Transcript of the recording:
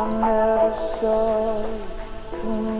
I never saw.